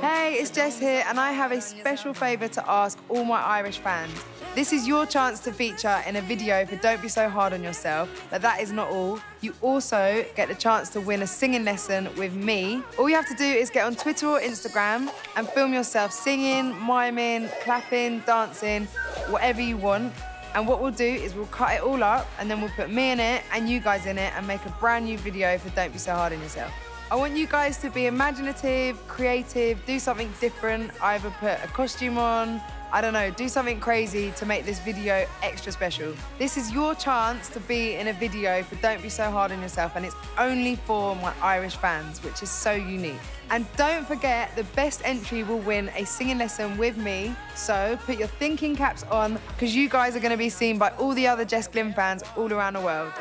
Hey, it's Jess here, and I have a special favour to ask all my Irish fans. This is your chance to feature in a video for Don't Be So Hard on Yourself, but that is not all. You also get the chance to win a singing lesson with me. All you have to do is get on Twitter or Instagram and film yourself singing, miming, clapping, dancing, whatever you want. And what we'll do is we'll cut it all up and then we'll put me in it and you guys in it and make a brand new video for Don't Be So Hard on Yourself. I want you guys to be imaginative, creative, do something different. Either put a costume on, I don't know, do something crazy to make this video extra special. This is your chance to be in a video for Don't Be So Hard on Yourself, and it's only for my Irish fans, which is so unique. And don't forget, the best entry will win a singing lesson with me. So put your thinking caps on, because you guys are going to be seen by all the other Jess Glynne fans all around the world.